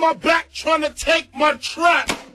my back trying to take my trap.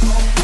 Thank.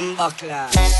Bumbaclaw.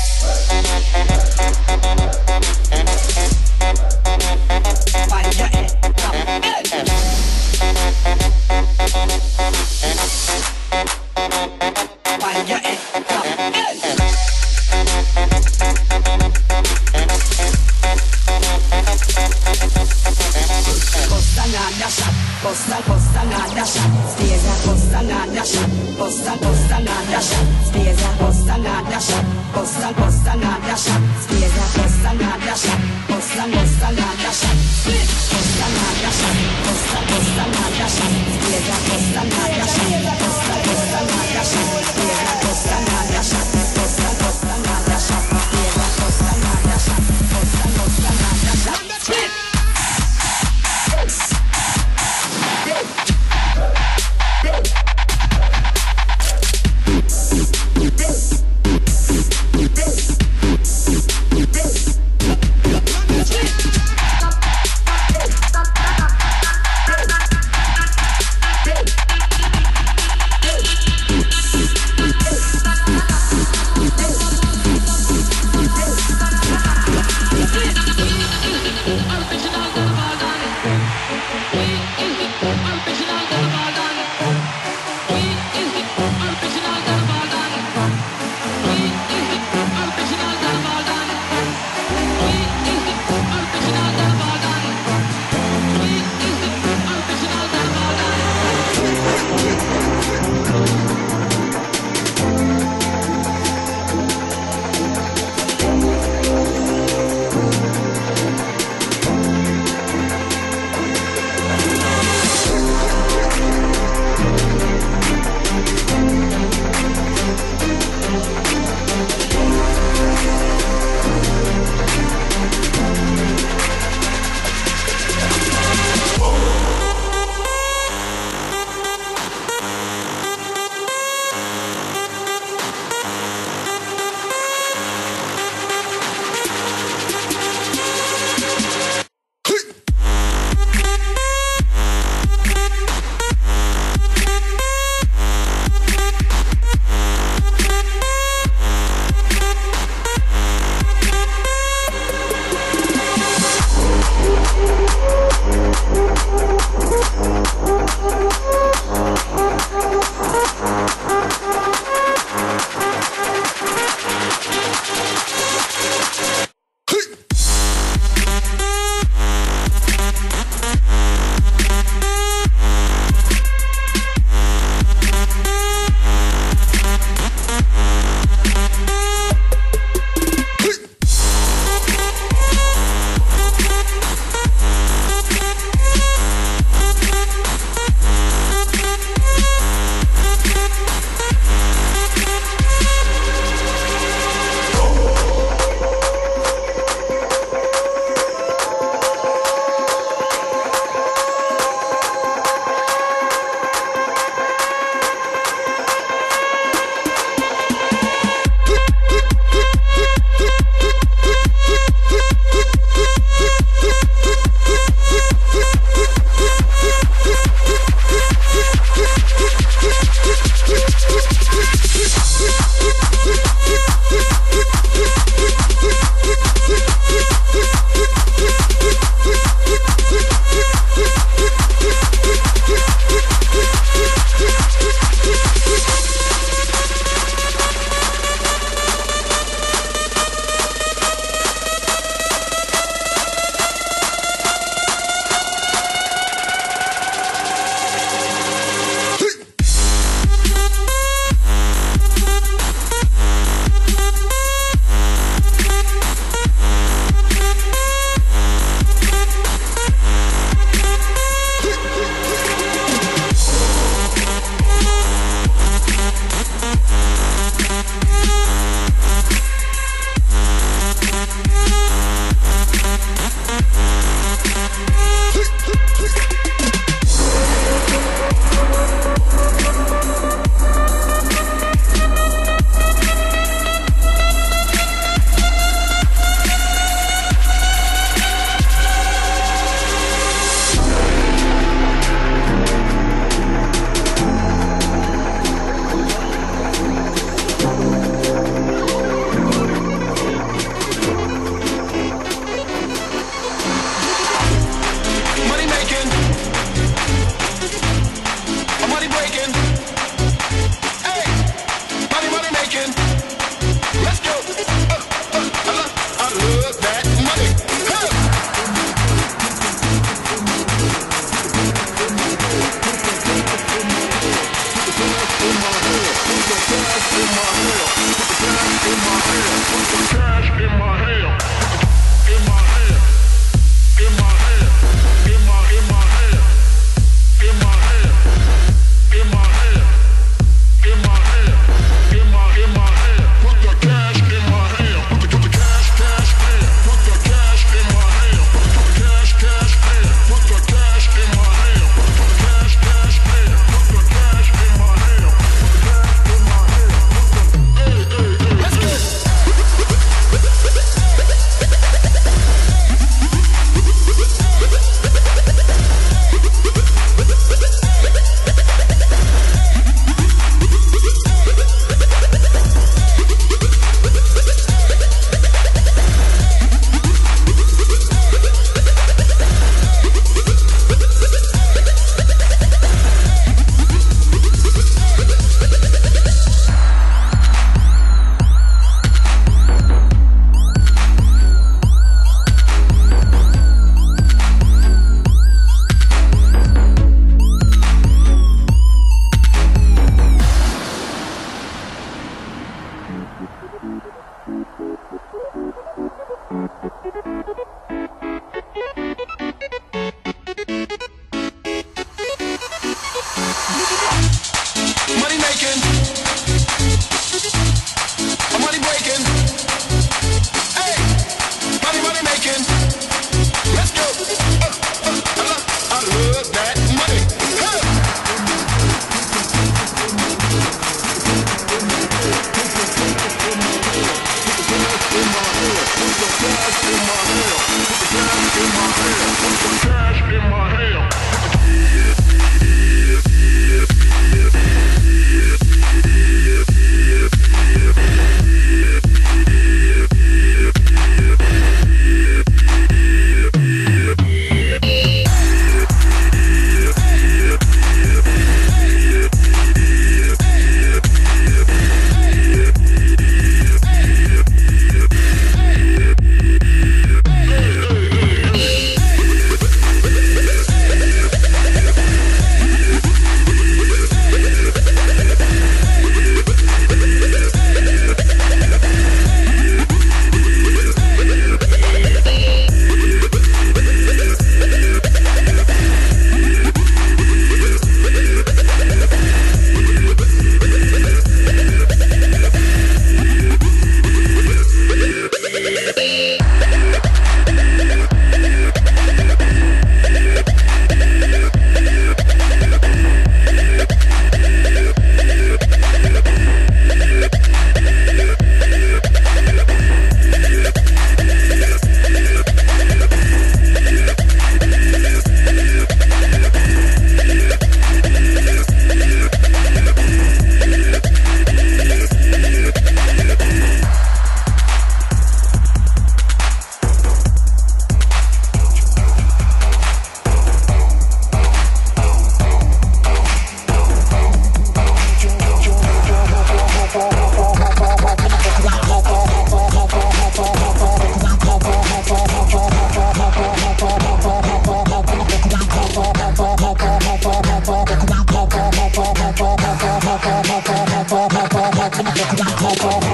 Copa.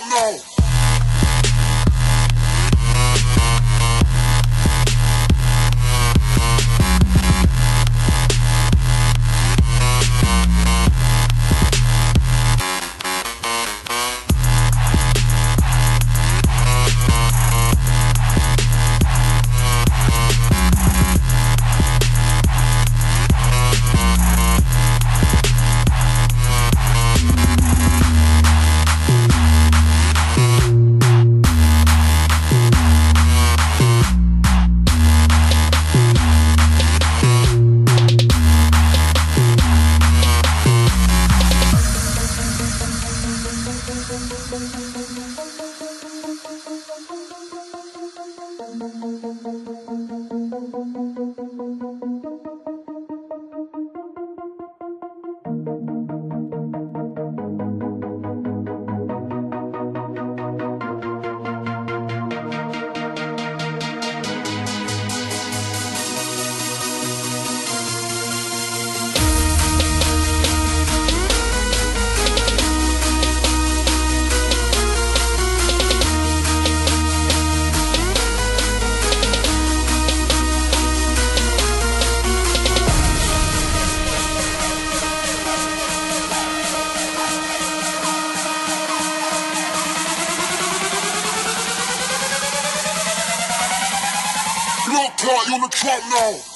The trap on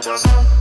Thank you.